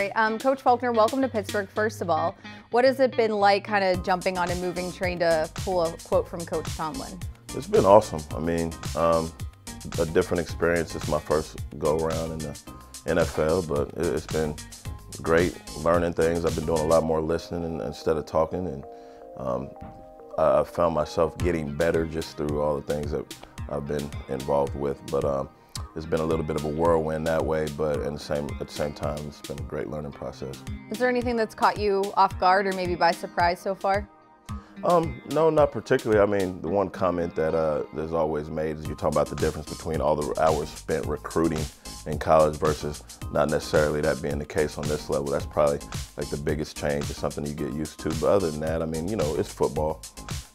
right, um, Coach Faulkner, welcome to Pittsburgh. First of all, what has it been like, kind of jumping on a moving train to pull a quote from Coach Tomlin? It's been awesome. I mean, um, a different experience. It's my first go around in the NFL, but it's been great learning things. I've been doing a lot more listening instead of talking, and um, I found myself getting better just through all the things that I've been involved with. But um, it's been a little bit of a whirlwind that way, but the same, at the same time, it's been a great learning process. Is there anything that's caught you off guard or maybe by surprise so far? Um, no, not particularly. I mean, the one comment that uh, there's always made is you talk about the difference between all the hours spent recruiting in college versus not necessarily that being the case on this level. That's probably like the biggest change. It's something you get used to. But other than that, I mean, you know, it's football.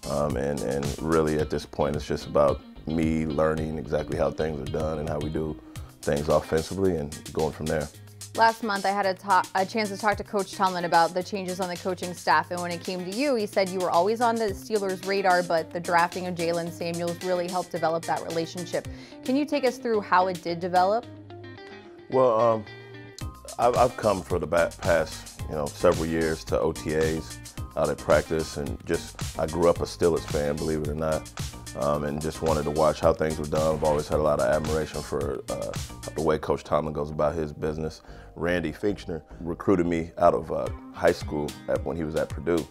Um, and, and really at this point, it's just about me learning exactly how things are done and how we do things offensively and going from there. Last month, I had a, a, chance to talk to Coach Tomlin about the changes on the coaching staff, and when it came to you, he said you were always on the Steelers' radar, but the drafting of Jaylen Samuels really helped develop that relationship. Can you take us through how it did develop? Well, um, I've, I've, come for the past, you know, several years to OTAs out at practice, and just I grew up a Steelers fan, believe it or not um, and just wanted to watch how things were done. I've always had a lot of admiration for uh, the way Coach Tomlin goes about his business. Randy Fichtner recruited me out of uh, high school at, when he was at Purdue.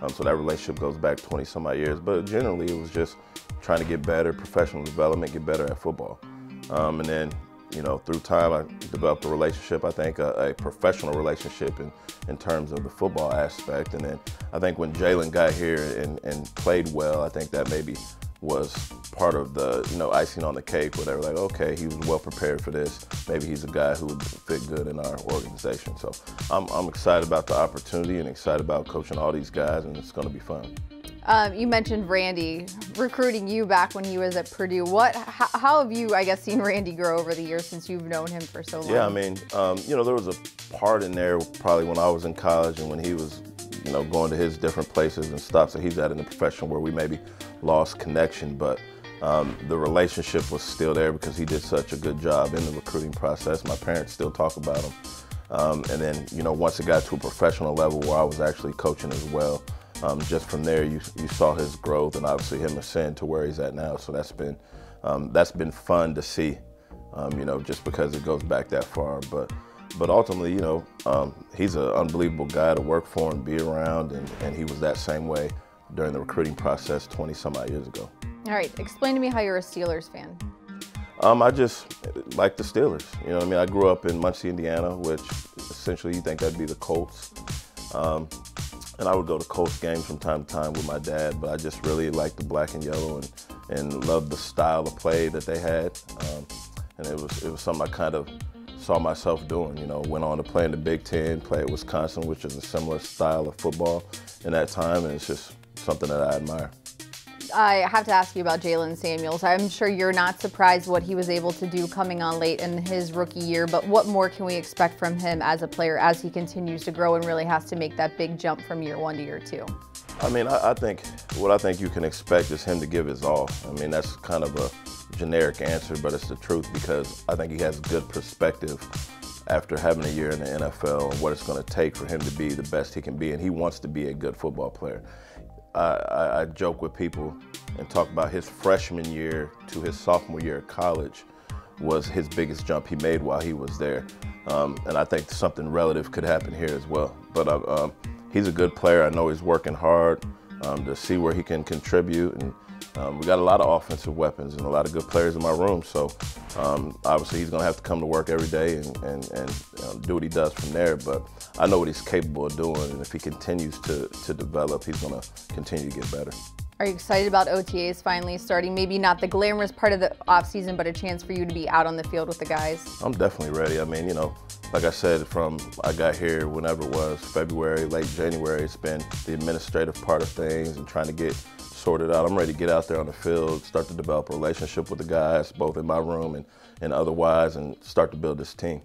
Um, so that relationship goes back 20 some odd years. But generally, it was just trying to get better, professional development, get better at football. Um, and then, you know, through time, I developed a relationship, I think a, a, professional relationship in, in terms of the football aspect. And then I think when Jaylen got here and, and played well, I think that maybe was part of the you know icing on the cake where they were like, okay, he was well prepared for this. Maybe he's a guy who would fit good in our organization. So I'm, I'm excited about the opportunity and excited about coaching all these guys, and it's going to be fun. Um, you mentioned Randy recruiting you back when he was at Purdue. What, how, how, have you, I guess, seen Randy grow over the years since you've known him for so long? Yeah, I mean, um, you know, there was a part in there probably when I was in college and when he was, you know, going to his different places and stops that he's at in the profession where we maybe lost connection, but um, the relationship was still there because he did such a good job in the recruiting process. My parents still talk about him. Um, and then, you know, once it got to a professional level where I was actually coaching as well, um, just from there, you, you saw his growth and obviously him ascend to where he's at now. So that's been, um, that's been fun to see, um, you know, just because it goes back that far. But, but ultimately, you know, um, he's an unbelievable guy to work for and be around, and, and he was that same way during the recruiting process 20 some odd years ago. All right, explain to me how you're a Steelers fan. Um, I just like the Steelers. You know I mean? I grew up in Muncie, Indiana, which essentially you think that'd be the Colts. Um, and I would go to Colts games from time to time with my dad, but I just really liked the black and yellow and, and loved the style of play that they had. Um, and it was, it was something I kind of saw myself doing. You know, went on to play in the Big Ten, play at Wisconsin, which is a similar style of football in that time, and it's just something that I admire. I have to ask you about Jaylen Samuels. I'm sure you're not surprised what he was able to do coming on late in his rookie year, but what more can we expect from him as a player as he continues to grow and really has to make that big jump from year one to year two? I mean, I, I think what I think you can expect is him to give his all. I mean, that's kind of a generic answer, but it's the truth because I think he has good perspective after having a year in the NFL and what it's going to take for him to be the best he can be, and he wants to be a good football player. I, I, I joke with people and talk about his freshman year to his sophomore year at college was his biggest jump he made while he was there. Um, and I think something relative could happen here as well. But uh, um, he's a good player. I know he's working hard um, to see where he can contribute. And um, we got a lot of offensive weapons and a lot of good players in my room. So um, obviously he's going to have to come to work every day and, and, and you know, do what he does from there. But I know what he's capable of doing. And if he continues to, to develop, he's going to continue to get better. Are you excited about OTAs finally starting? Maybe not the glamorous part of the offseason, but a chance for you to be out on the field with the guys? I'm definitely ready. I mean, you know, like I said, from I got here, whenever it was, February, late January, it's been the administrative part of things and trying to get sorted out. I'm ready to get out there on the field, start to develop a relationship with the guys, both in my room and, and otherwise, and start to build this team.